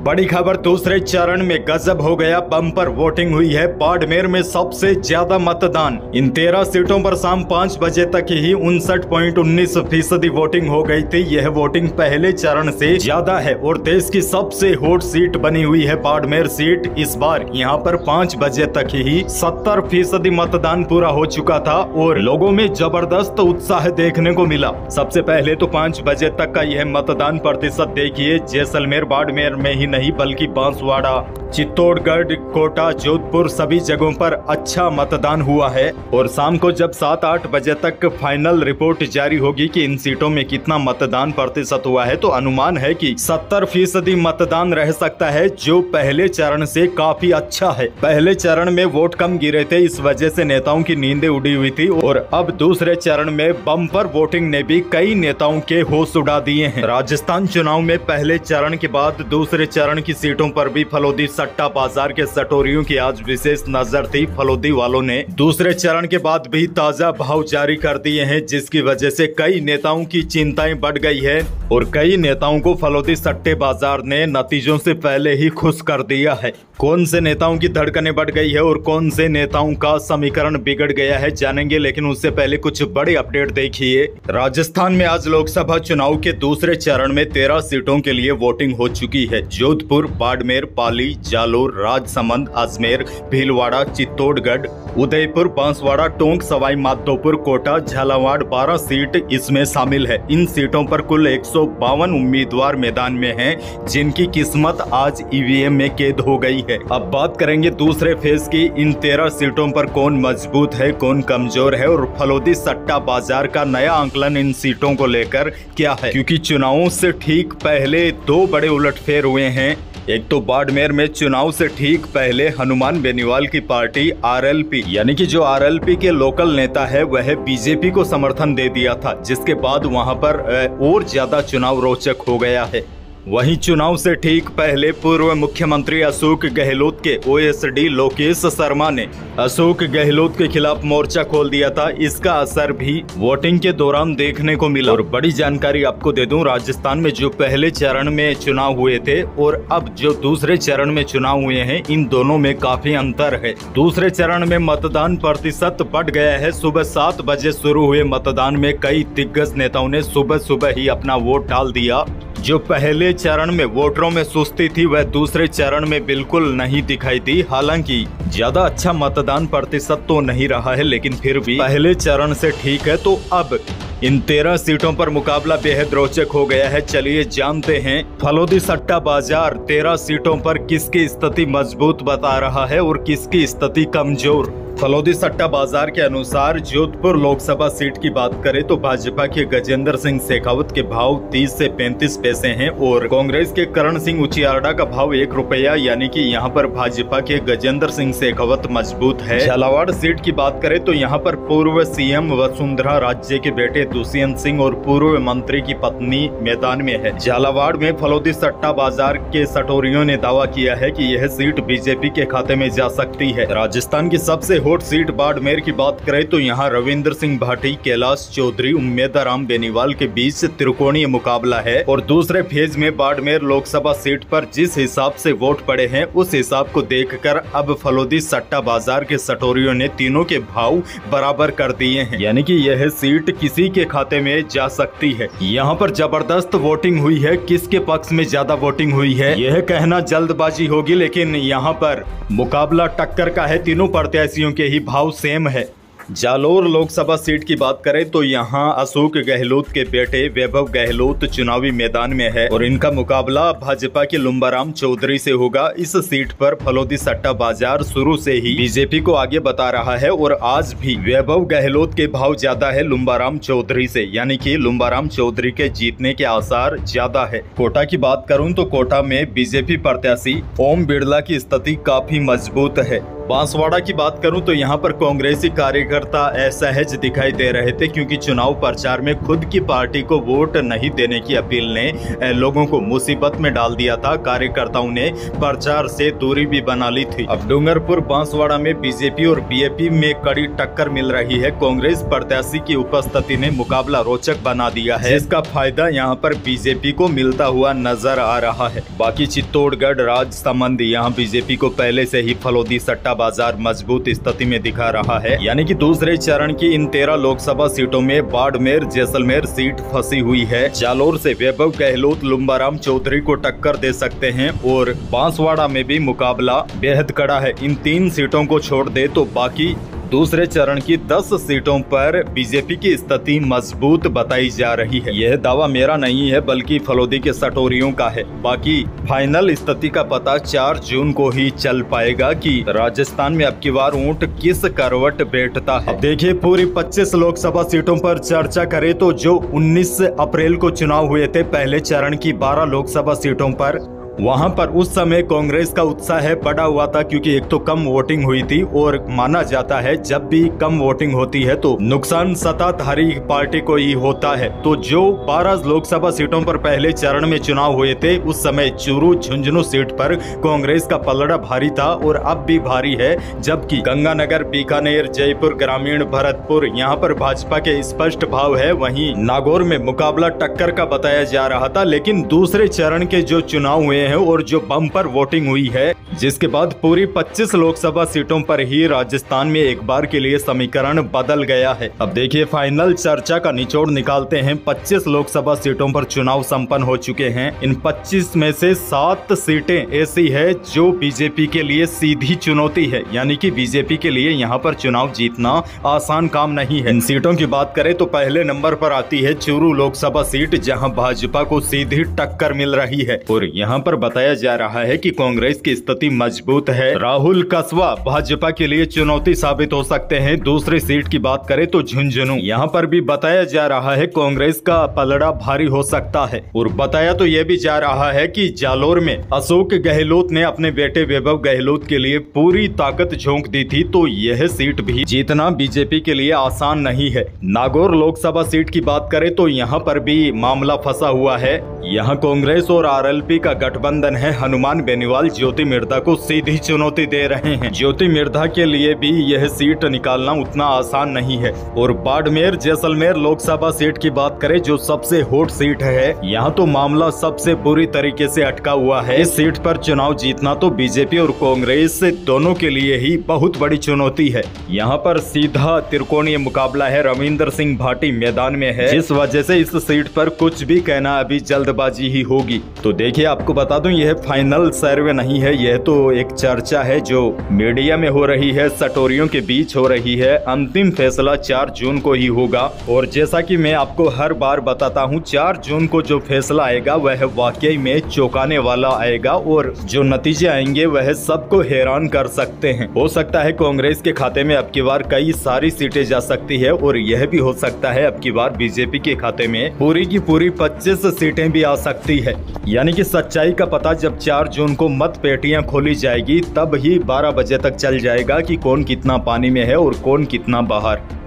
बड़ी खबर, दूसरे चरण में गजब हो गया, बम्पर वोटिंग हुई है, बाड़मेर में सबसे ज़्यादा मतदान। इन तेरह सीटों पर शाम पाँच बजे तक ही उनसठ पॉइंट उन्नीस फ़ीसदी वोटिंग हो गई थी। यह वोटिंग पहले चरण से ज़्यादा है और देश की सबसे हॉट सीट बनी हुई है बाड़मेर सीट। इस बार यहाँ पर पाँच बजे तक ही सत्तर फ़ीसदी मतदान पूरा हो चुका था और लोगों में ज़बरदस्त उत्साह देखने को मिला। सबसे पहले तो पाँच बजे तक का यह मतदान प्रतिशत देखिए, जैसलमेर बाड़मेर में ही नहीं बल्कि बांसवाड़ा। चित्तौड़गढ़, कोटा, जोधपुर सभी जगहों पर अच्छा मतदान हुआ है और शाम को जब सात आठ बजे तक फाइनल रिपोर्ट जारी होगी कि इन सीटों में कितना मतदान प्रतिशत हुआ है तो अनुमान है कि सत्तर फ़ीसदी मतदान रह सकता है, जो पहले चरण से काफ़ी अच्छा है। पहले चरण में वोट कम गिरे थे, इस वजह से नेताओं की नींदें उड़ी हुई थी और अब दूसरे चरण में बम्पर वोटिंग ने भी कई नेताओं के होश उड़ा दिए हैं। राजस्थान चुनाव में पहले चरण के बाद दूसरे चरण की सीटों पर भी फलोदी सट्टा बाज़ार के सटोरियों की आज विशेष नज़र थी। फलोदी वालों ने दूसरे चरण के बाद भी ताज़ा भाव जारी कर दिए हैं, जिसकी वजह से कई नेताओं की चिंताएँ बढ़ गई है और कई नेताओं को फलोदी सट्टे बाज़ार ने नतीजों से पहले ही खुश कर दिया है। कौन से नेताओं की धड़कने बढ़ गई है और कौन से नेताओं का समीकरण बिगड़ गया है, जानेंगे, लेकिन उससे पहले कुछ बड़ी अपडेट देखिए। राजस्थान में आज लोकसभा चुनाव के दूसरे चरण में तेरह सीटों के लिए वोटिंग हो चुकी है। जोधपुर, बाड़मेर, पाली जालोर, राजसमंद, अजमेर, भीलवाड़ा, चित्तौड़गढ़, उदयपुर, बांसवाड़ा, टोंक, सवाई, माधोपुर, कोटा, झालावाड़, बारह सीट इसमें शामिल है। इन सीटों पर कुल एक सौ बावन उम्मीदवार मैदान में हैं, जिनकी किस्मत आज ईवीएम में कैद हो गई है। अब बात करेंगे दूसरे फ़ेज़ की। इन तेरह सीटों पर कौन मज़बूत है, कौन कमज़ोर है और फलोदी सट्टा बाज़ार का नया आंकलन इन सीटों को लेकर क्या है? क्योंकि चुनावों से ठीक पहले दो बड़े उलटफेर हुए हैं एक तो बाड़मेर में चुनाव से ठीक पहले हनुमान बेनीवाल की पार्टी आरएलपी, यानी कि जो आरएलपी के लोकल नेता है, वह बीजेपी को समर्थन दे दिया था, जिसके बाद वहाँ पर और ज़्यादा चुनाव रोचक हो गया है। वहीं चुनाव से ठीक पहले पूर्व मुख्यमंत्री अशोक गहलोत के ओएसडी लोकेश शर्मा ने अशोक गहलोत के खिलाफ मोर्चा खोल दिया था। इसका असर भी वोटिंग के दौरान देखने को मिला। और बड़ी जानकारी आपको दे दूँ, राजस्थान में जो पहले चरण में चुनाव हुए थे और अब जो दूसरे चरण में चुनाव हुए हैं, इन दोनों में काफ़ी अंतर है। दूसरे चरण में मतदान प्रतिशत बढ़ गया है। सुबह सात बजे शुरू हुए मतदान में कई दिग्गज नेताओं ने सुबह सुबह ही अपना वोट डाल दिया। जो पहले चरण में वोटरों में सुस्ती थी, वह दूसरे चरण में बिल्कुल नहीं दिखाई दी। हालाँकि, ज़्यादा अच्छा मतदान प्रतिशत तो नहीं रहा है, लेकिन फिर भी पहले चरण से ठीक है। तो अब इन तेरह सीटों पर मुकाबला बेहद रोचक हो गया है। चलिए जानते हैं, फलोदी सट्टा बाज़ार तेरह सीटों पर किसकी स्थिति मज़बूत बता रहा है और किसकी स्थिति कमज़ोर? फलोदी सट्टा बाज़ार के अनुसार जोधपुर लोकसभा सीट की बात करें तो भाजपा के गजेंद्र सिंह शेखावत के भाव 30 से 35 पैसे हैं और कांग्रेस के करण सिंह उचियारडा का भाव एक रुपया, यानी कि यहाँ पर भाजपा के गजेंद्र सिंह शेखावत मज़बूत है। झालावाड़ सीट की बात करें तो यहाँ पर पूर्व सीएम वसुंधरा राज्य के बेटे दुष्यंत सिंह और पूर्व मंत्री की पत्नी मैदान में है। झालावाड़ में फलोदी सट्टा बाज़ार के सटोरियों ने दावा किया है की यह सीट बीजेपी के खाते में जा सकती है। राजस्थान की सबसे हॉट सीट बाड़मेर की बात करें तो यहाँ रविंद्र सिंह भाटी, कैलाश चौधरी उम्मेदाराम बेनीवाल के बीच त्रिकोणीय मुकाबला है और दूसरे फ़ेज़ में बाड़मेर लोकसभा सीट पर जिस हिसाब से वोट पड़े हैं, उस हिसाब को देखकर अब फलोदी सट्टा बाज़ार के सटोरियों ने तीनों के भाव बराबर कर दिए हैं। यानी कि यह सीट किसी के खाते में जा सकती है। यहाँ पर ज़बरदस्त वोटिंग हुई है। किसके पक्ष में ज़्यादा वोटिंग हुई है? यह कहना जल्दबाजी होगी, लेकिन यहाँ पर मुकाबला टक्कर का है। तीनों प्रत्याशियों के ही भाव सेम है। जालोर लोकसभा सीट की बात करें तो यहाँ अशोक गहलोत के बेटे वैभव गहलोत चुनावी मैदान में है और इनका मुकाबला भाजपा के लुम्बाराम चौधरी से होगा। इस सीट पर फलोदी सट्टा बाज़ार शुरू से ही बीजेपी को आगे बता रहा है और आज भी वैभव गहलोत के भाव ज़्यादा है लुम्बाराम चौधरी से, यानी कि लुम्बाराम चौधरी के जीतने के आसार ज़्यादा है। कोटा की बात करूँ तो कोटा में बीजेपी प्रत्याशी ओम बिरला की स्थिति काफ़ी मज़बूत है। बांसवाड़ा की बात करूँ तो यहाँ पर कांग्रेसी कार्यकर्ता असहज दिखाई दे रहे थे क्योंकि चुनाव प्रचार में खुद की पार्टी को वोट नहीं देने की अपील ने लोगों को मुसीबत में डाल दिया था। कार्यकर्ताओं ने प्रचार से दूरी भी बना ली थी। अब डूंगरपुर, बांसवाड़ा में बीजेपी और बीएपी में कड़ी टक्कर मिल रही है। कांग्रेस प्रत्याशी की उपस्थिति ने मुकाबला रोचक बना दिया है। इसका फ़ायदा यहाँ पर बीजेपी को मिलता हुआ नज़र आ रहा है। बाकी चित्तौड़गढ़, राजसमंद, यहाँ बीजेपी को पहले से ही फलोदी सट्टा बाज़ार मज़बूत स्थिति में दिखा रहा है। यानी कि दूसरे चरण की इन तेरह लोकसभा सीटों में बाड़मेर, जैसलमेर सीट फंसी हुई है। जालोर से वैभव गहलोत, लुम्बाराम चौधरी को टक्कर दे सकते हैं और बांसवाड़ा में भी मुकाबला बेहद कड़ा है। इन तीन सीटों को छोड़ दे तो बाकी दूसरे चरण की 10 सीटों पर बीजेपी की स्थिति मज़बूत बताई जा रही है। यह दावा मेरा नहीं है, बल्कि फलोदी के सटोरियों का है। बाकी फाइनल स्थिति का पता 4 जून को ही चल पाएगा कि राजस्थान में अब की बार ऊँट किस करवट बैठता है। देखिए, पूरी 25 लोकसभा सीटों पर चर्चा करें तो जो 19 अप्रैल को चुनाव हुए थे, पहले चरण की 12 लोकसभा सीटों पर वहाँ पर उस समय कांग्रेस का उत्साह है बढ़ा हुआ था क्योंकि एक तो कम वोटिंग हुई थी और माना जाता है जब भी कम वोटिंग होती है तो नुकसान सत्ताधारी पार्टी को ही होता है। तो जो 12 लोकसभा सीटों पर पहले चरण में चुनाव हुए थे, उस समय चूरू झुंझुनू सीट पर कांग्रेस का पलड़ा भारी था और अब भी भारी है, जबकि गंगानगर, बीकानेर, जयपुर, ग्रामीण, भरतपुर, यहाँ पर भाजपा के स्पष्ट भाव है। वही नागौर में मुकाबला टक्कर का बताया जा रहा था, लेकिन दूसरे चरण के जो चुनाव हुए हैं और जो बम्पर वोटिंग हुई है, जिसके बाद पूरी 25 लोकसभा सीटों पर ही राजस्थान में एक बार के लिए समीकरण बदल गया है। अब देखिए फाइनल चर्चा का निचोड़ निकालते हैं। 25 लोकसभा सीटों पर चुनाव संपन्न हो चुके हैं। इन 25 में से सात सीटें ऐसी है जो बीजेपी के लिए सीधी चुनौती है। यानी कि बीजेपी के लिए यहाँ पर चुनाव जीतना आसान काम नहीं है। इन सीटों की बात करें तो पहले नंबर पर आती है चूरू लोकसभा सीट, जहाँ भाजपा को सीधी टक्कर मिल रही है। और यहाँ पर बताया जा रहा है कि कांग्रेस की स्थिति मज़बूत है। राहुल कसवा भाजपा के लिए चुनौती साबित हो सकते हैं। दूसरी सीट की बात करें तो झुंझुनू। यहाँ पर भी बताया जा रहा है कांग्रेस का पलड़ा भारी हो सकता है। और बताया तो ये भी जा रहा है की जालोर में अशोक गहलोत ने अपने बेटे वैभव गहलोत के लिए पूरी ताकत झोंक दी थी तो यह सीट भी जीतना बीजेपी के लिए आसान नहीं है। नागौर लोकसभा सीट की बात करें तो यहाँ पर भी मामला फंसा हुआ है। यहाँ कांग्रेस और आरएलपी का गठबंधन गठबंधन है। हनुमान बेनीवाल, ज्योति मिर्धा को सीधी चुनौती दे रहे हैं। ज्योति मिर्धा के लिए भी यह सीट निकालना उतना आसान नहीं है। और बाड़मेर, जैसलमेर लोकसभा सीट की बात करें, जो सबसे हॉट सीट है, यहाँ तो मामला सबसे बुरी तरीके से अटका हुआ है। इस सीट पर चुनाव जीतना तो बीजेपी और कांग्रेस दोनों के लिए ही बहुत बड़ी चुनौती है। यहाँ पर सीधा त्रिकोणीय मुकाबला है। रविंदर सिंह भाटी मैदान में है। जिस वजह से इस सीट पर कुछ भी कहना अभी जल्दबाजी ही होगी। तो देखिए, आपको बता दूँ, यह फाइनल सर्वे नहीं है, यह तो एक चर्चा है जो मीडिया में हो रही है, सटोरियों के बीच हो रही है। अंतिम फैसला चार जून को ही होगा। और जैसा कि मैं आपको हर बार बताता हूँ, चार जून को जो फैसला आएगा, वह वाकई में चौंकाने वाला आएगा और जो नतीजे आएँगे, वह सबको हैरान कर सकते हैं। हो सकता है कांग्रेस के खाते में अब की बार कई सारी सीटें जा सकती है और यह भी हो सकता है अब की बार बीजेपी के खाते में पूरी की पूरी पच्चीस सीटें भी आ सकती है। यानी कि सच्चाई का पता जब 4 जून को मत पेटियाँ खोली जाएगी, तब ही 12 बजे तक चल जाएगा कि कौन कितना पानी में है और कौन कितना बाहर।